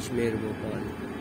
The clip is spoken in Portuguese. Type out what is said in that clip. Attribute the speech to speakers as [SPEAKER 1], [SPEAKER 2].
[SPEAKER 1] esmero, meu pai.